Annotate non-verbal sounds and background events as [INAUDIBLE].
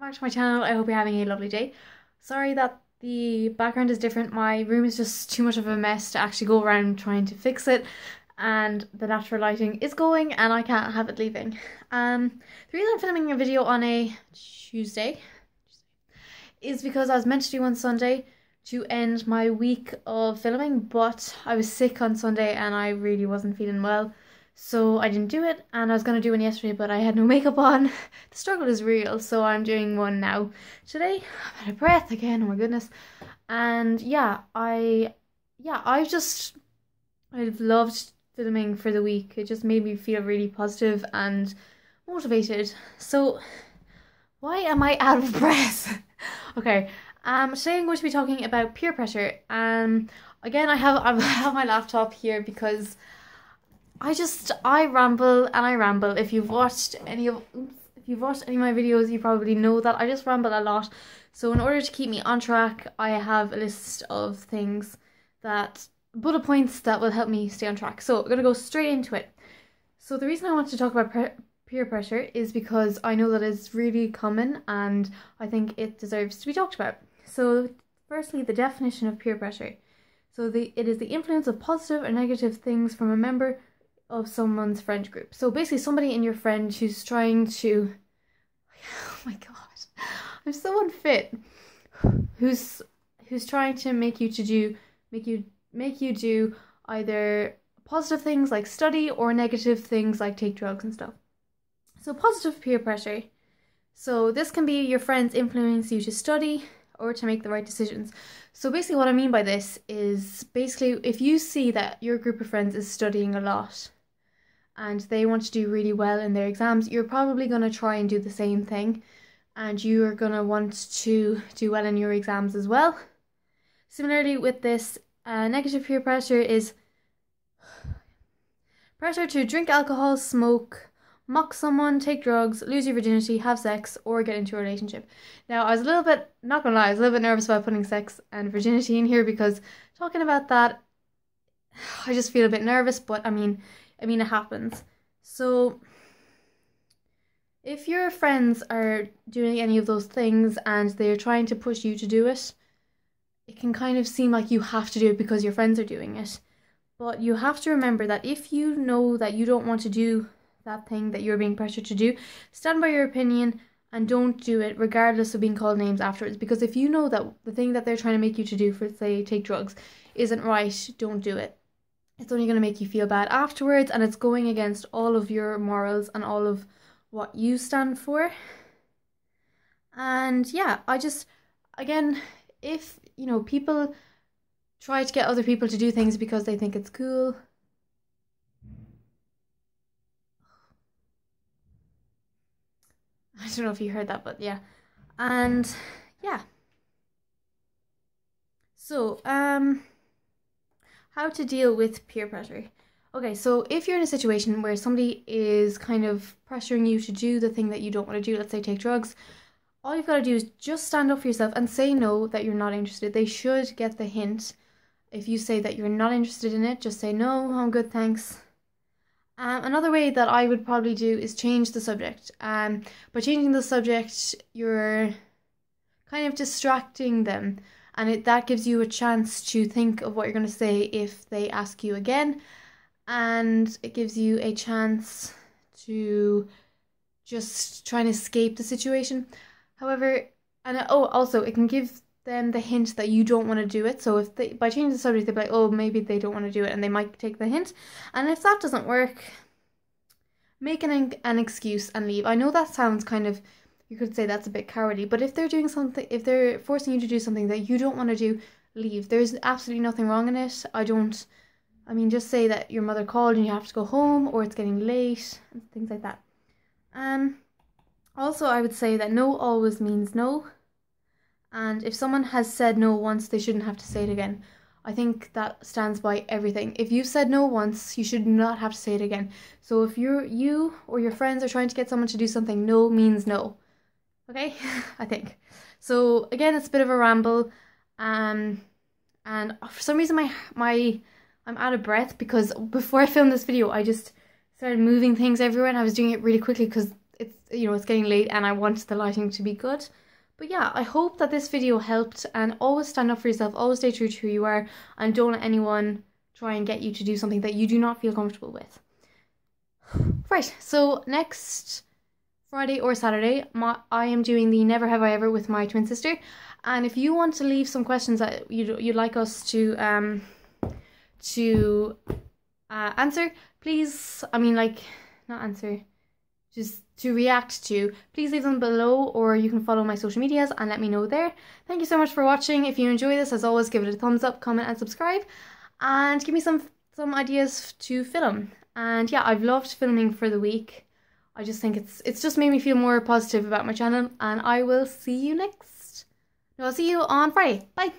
back to my channel. I hope you're having a lovely day. Sorry that the background is different. My room is just too much of a mess to actually go around trying to fix it and the natural lighting is going and I can't have it leaving. Um, the reason I'm filming a video on a Tuesday is because I was meant to do one Sunday to end my week of filming but I was sick on Sunday and I really wasn't feeling well so I didn't do it and I was going to do one yesterday but I had no [LAUGHS] makeup on. The struggle is real so I'm doing one now. Today I'm out of breath again, oh my goodness. And yeah, I, yeah, I've just, I've loved filming for the week. It just made me feel really positive and motivated. So why am I out of [LAUGHS] breath? okay, um, today I'm going to be talking about peer pressure. Um, again, I have [LAUGHS] I have my laptop here because I just I ramble and I ramble. If you've watched any of if you've watched any of my videos, you probably know that I just ramble a lot. So in order to keep me on track, I have a list of things that bullet points that will help me stay on track. So I'm gonna go straight into it. So the reason I want to talk about peer pressure is because I know that it's really common and I think it deserves to be talked about. So firstly, the definition of peer pressure. So the it is the influence of positive or negative things from a member of someone's friend group. So basically somebody in your friend who's trying to [SIGHS] oh my god. I'm so unfit. Who's who's trying to make you to do make you make you do either positive things like study or negative things like take drugs and stuff. So positive peer pressure. So this can be your friends influence you to study or to make the right decisions. So basically what I mean by this is basically if you see that your group of friends is studying a lot and they want to do really well in their exams, you're probably going to try and do the same thing and you are going to want to do well in your exams as well. Similarly, with this, uh, negative peer pressure is pressure to drink alcohol, smoke, mock someone, take drugs, lose your virginity, have sex, or get into a relationship. Now, I was a little bit, not gonna lie, I was a little bit nervous about putting sex and virginity in here because talking about that, [SIGHS] I just feel a bit nervous, but I mean, I mean, it happens. So, if your friends are doing any of those things and they're trying to push you to do it, it can kind of seem like you have to do it because your friends are doing it. But you have to remember that if you know that you don't want to do that thing that you're being pressured to do, stand by your opinion and don't do it regardless of being called names afterwards. Because if you know that the thing that they're trying to make you to do for, say, take drugs isn't right, don't do it it's only going to make you feel bad afterwards and it's going against all of your morals and all of what you stand for. And yeah, I just, again, if, you know, people try to get other people to do things because they think it's cool. [SIGHS] I don't know if you heard that, but yeah. And yeah. So, um, how to deal with peer pressure. Okay, so if you're in a situation where somebody is kind of pressuring you to do the thing that you don't want to do, let's say take drugs, all you've got to do is just stand up for yourself and say no, that you're not interested. They should get the hint. If you say that you're not interested in it, just say no, I'm good, thanks. Um, another way that I would probably do is change the subject. Um, by changing the subject, you're kind of distracting them and it, that gives you a chance to think of what you're going to say if they ask you again. And it gives you a chance to just try and escape the situation. However and oh also it can give them the hint that you don't want to do it. So if they by changing the subject they're like oh maybe they don't want to do it and they might take the hint. And if that doesn't work make an, an excuse and leave. I know that sounds kind of you could say that's a bit cowardly. But if they're doing something, if they're forcing you to do something that you don't want to do, leave. There's absolutely nothing wrong in it. I don't. I mean, just say that your mother called and you have to go home, or it's getting late, and things like that. Um. Also, I would say that no always means no. And if someone has said no once, they shouldn't have to say it again. I think that stands by everything. If you've said no once, you should not have to say it again. So if you're you or your friends are trying to get someone to do something, no means no okay [LAUGHS] i think so again it's a bit of a ramble um and for some reason my my i'm out of breath because before i filmed this video i just started moving things everywhere and i was doing it really quickly because it's you know it's getting late and I want the lighting to be good. But yeah, I hope that this video helped and always stand up for yourself, always stay true to who you are and don't let anyone try and get you to do something that you do not feel comfortable with. [SIGHS] Right, so next Friday or Saturday, my, I am doing the Never Have I Ever with my twin sister. And if you want to leave some questions that you'd, you'd like us to um to uh, answer, please, I mean like, not answer, just to react to, please leave them below or you can follow my social medias and let me know there. Thank you so much for watching. If you enjoy this, as always, give it a thumbs up, comment and subscribe and give me some some ideas to film. And yeah, I've loved filming for the week. I just think it's it's just made me feel more positive about my channel and I will see you next. No, I'll see you on Friday. Bye.